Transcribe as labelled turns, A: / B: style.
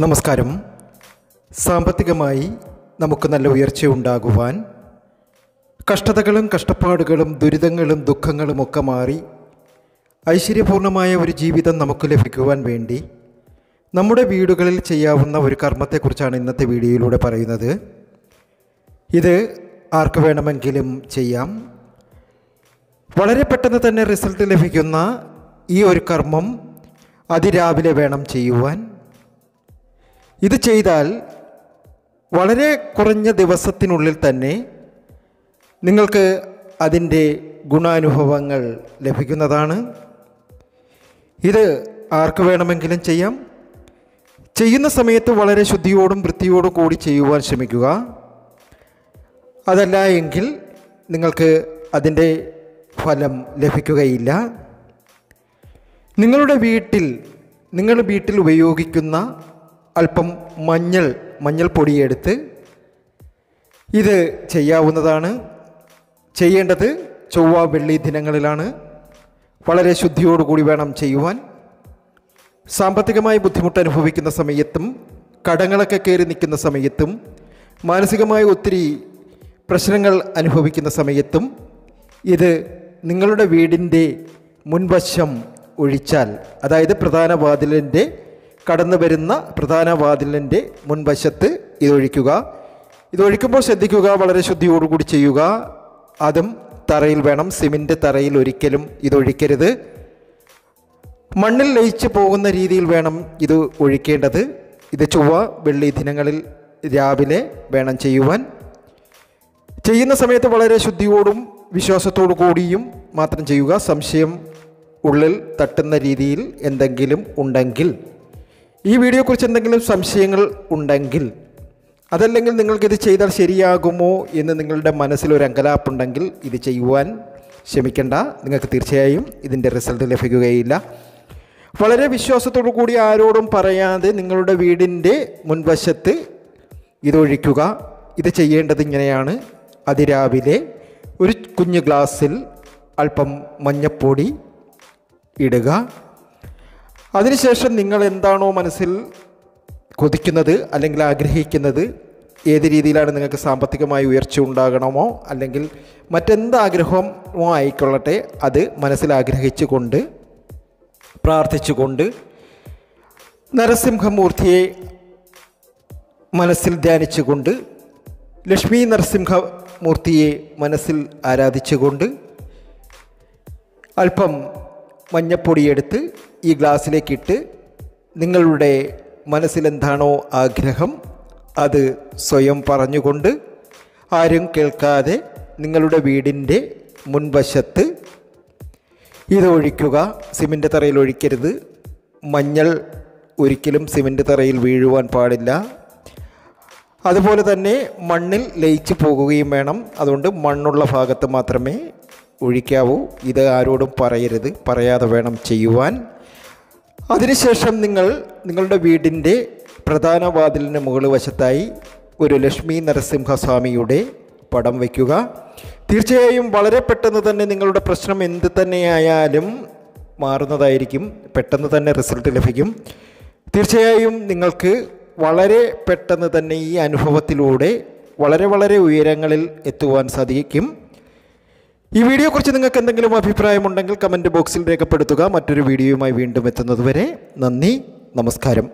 A: നമസ്കാരം. സാമ്പത്തികമായി നമുക്ക് നല്ല ഉയർച്ച ഉണ്ടാകുവാൻ കഷ്ടതകളും കഷ്ടപ്പാടുകളും ദുരിതങ്ങളും ദുഃഖങ്ങളും ഒക്കെ മാറി ഐശ്വര്യപൂർണമായ ഒരു ജീവിതം നമുക്ക് ലഭിക്കുവാൻ വേണ്ടി നമ്മുടെ വീടുകളിൽ ചെയ്യാവുന്ന ഒരു കർമ്മത്തെക്കുറിച്ചാണ് ഇന്നത്തെ വീഡിയോയിലൂടെ പറയുന്നത്. ഇത് ആർക്ക് വേണമെങ്കിലും ചെയ്യാം. വളരെ പെട്ടെന്ന് തന്നെ റിസൾട്ട് ലഭിക്കുന്ന ഈ ഒരു കർമ്മം അതിരാവിലെ വേണം ചെയ്യുവാൻ. ഇത് ചെയ്താൽ വളരെ കുറഞ്ഞ ദിവസത്തിനുള്ളിൽ തന്നെ നിങ്ങൾക്ക് അതിന്റെ ഗുണാനുഭവങ്ങൾ ലഭിക്കുന്നതാണ്. ഇത് ആർക്ക് വേണമെങ്കിലും ചെയ്യാം. ചെയ്യുന്ന സമയത്ത് വളരെ ശുദ്ധിയോടും വൃത്തിയോടും കൂടി ചെയ്യുവാൻ ശ്രമിക്കുക. അതല്ല എങ്കിൽ നിങ്ങൾക്ക് അതിന്റെ ഫലം ലഭിക്കുകയില്ല. നിങ്ങളുടെ വീട്ടിൽ നിങ്ങൾ വീട്ടിൽ ഉപയോഗിക്കുന്ന അല്പം മഞ്ഞൾ മഞ്ഞൾപ്പൊടി എടുത്ത് ഇത് ചെയ്യാവുന്നതാണ്. ചെയ്യേണ്ടത് ചൊവ്വ വെള്ളി ദിനങ്ങളിലാണ്. വളരെ ശുദ്ധിയോടുകൂടി വേണം ചെയ്യുവാൻ. സാമ്പത്തികമായി ബുദ്ധിമുട്ട് അനുഭവിക്കുന്ന സമയത്തും കടങ്ങളൊക്കെ കയറി നിൽക്കുന്ന സമയത്തും മാനസികമായി ഒത്തിരി പ്രശ്നങ്ങൾ അനുഭവിക്കുന്ന സമയത്തും ഇത് നിങ്ങളുടെ വീടിന്റെ മുൻവശം ഒഴിച്ചാൽ അതായത് പ്രധാന വാതിലിന്റെ കടന്നു വരുന്ന പ്രധാന വാതിലിന്റെ മുൻവശത്ത് ഇതൊഴിക്കുക. ഇതൊഴിക്കുമ്പോൾ ശ്രദ്ധിക്കുക വളരെ ശുദ്ധിയോടുകൂടി ചെയ്യുക. അതും തറയിൽ വേണം സിമന്റ് തറയിൽ ഒരിക്കലും ഇതൊഴിക്കരുത്. മണ്ണിൽ ലയിച്ച് പോകുന്ന രീതിയിൽ വേണം ഇത് ഒഴിക്കേണ്ടത്. ഇത് ചൊവ്വ വെള്ളി ദിനങ്ങളിൽ രാവിലെ വേണം ചെയ്യുവാൻ. ചെയ്യുന്ന സമയത്ത് വളരെ ശുദ്ധിയോടും വിശ്വാസത്തോടു കൂടിയും മാത്രം ചെയ്യുക. സംശയം ഉള്ളിൽ തട്ടുന്ന രീതിയിൽ എന്തെങ്കിലും ഉണ്ടെങ്കിൽ ഈ വീഡിയോയെക്കുറിച്ച് എന്തെങ്കിലും സംശയങ്ങൾ ഉണ്ടെങ്കിൽ അതല്ലെങ്കിൽ നിങ്ങൾക്കിത് ചെയ്താൽ ശരിയാകുമോ എന്ന് നിങ്ങളുടെ മനസ്സിലൊരു അങ്കലാപ്പുണ്ടെങ്കിൽ ഇത് ചെയ്യുവാൻ ക്ഷമിക്കേണ്ട നിങ്ങൾക്ക് തീർച്ചയായും ഇതിന്റെ റിസൾട്ട് ലഭിക്കുകയില്ല. വളരെ വിശ്വാസത്തോടു കൂടി ആരോടും പറയാതെ നിങ്ങളുടെ വീടിന്റെ മുൻവശത്ത് ഇതൊഴിക്കുക. ഇത് ചെയ്യേണ്ടത് ഇങ്ങനെയാണ്. അതിരാവിലെ ഒരു കുഞ്ഞു ഗ്ലാസ്സിൽ അല്പം മഞ്ഞപ്പൊടി ഇടുക. അതിനുശേഷം നിങ്ങൾ എന്താണോ മനസ്സിൽ കൊതിക്കുന്നത് അല്ലെങ്കിൽ ആഗ്രഹിക്കുന്നത് ഏത് രീതിയിലാണ് നിങ്ങൾക്ക് സാമ്പത്തികമായി ഉയർച്ച ഉണ്ടാകണമോ അല്ലെങ്കിൽ മറ്റെന്ത് ആഗ്രഹമോ ആയിക്കൊള്ളട്ടെ അത് മനസ്സിൽ ആഗ്രഹിച്ചുകൊണ്ട് പ്രാർത്ഥിച്ചുകൊണ്ട് നരസിംഹമൂർത്തിയെ മനസ്സിൽ ധ്യാനിച്ചുകൊണ്ട് ലക്ഷ്മി നരസിംഹമൂർത്തിയെ മനസ്സിൽ ആരാധിച്ചുകൊണ്ട് അല്പം മഞ്ഞപ്പൊടിയെടുത്ത് ഈ ഗ്ലാസ്സിലേക്കിട്ട് നിങ്ങളുടെ മനസ്സിലെന്താണോ ആഗ്രഹം അത് സ്വയം പറഞ്ഞുകൊണ്ട് ആരും കേൾക്കാതെ നിങ്ങളുടെ വീടിന്റെ മുൻവശത്ത് ഇതൊഴിക്കുക. സിമെന്റ് തറയിൽ ഒഴിക്കരുത്. മഞ്ഞൾ ഒരിക്കലും സിമന്റ് തറയിൽ വീഴുവാൻ പാടില്ല. അതുപോലെ തന്നെ മണ്ണിൽ ലയിച്ചു പോകുകയും വേണം. അതുകൊണ്ട് മണ്ണുള്ള ഭാഗത്ത് മാത്രമേ ഒഴിക്കാവൂ. ഇത് ആരോടും പറയരുത്. പറയാതെ വേണം ചെയ്യുവാൻ. അതിനുശേഷം നിങ്ങൾ നിങ്ങളുടെ വീടിന്റെ പ്രധാന വാതിലിന് മുകൾ വശത്തായി ഒരു ലക്ഷ്മി നരസിംഹസ്വാമിയുടെ പടം വയ്ക്കുക. തീർച്ചയായും വളരെ പെട്ടെന്ന് തന്നെ നിങ്ങളുടെ പ്രശ്നം എന്ത് തന്നെയായാലും മാറുന്നതായിരിക്കും. പെട്ടെന്ന് തന്നെ റിസൾട്ട് ലഭിക്കും. തീർച്ചയായും നിങ്ങൾക്ക് വളരെ പെട്ടെന്ന് തന്നെ ഈ അനുഭവത്തിലൂടെ വളരെ വളരെ ഉയരങ്ങളിൽ എത്തുവാൻ സാധിക്കും. ഈ വീഡിയോയെക്കുറിച്ച് നിങ്ങൾക്ക് എന്തെങ്കിലും അഭിപ്രായമുണ്ടെങ്കിൽ കമന്റ് ബോക്സിൽ രേഖപ്പെടുത്തുക. മറ്റൊരു വീഡിയോയുമായി വീണ്ടും എത്തുന്നതുവരെ നന്ദി നമസ്കാരം.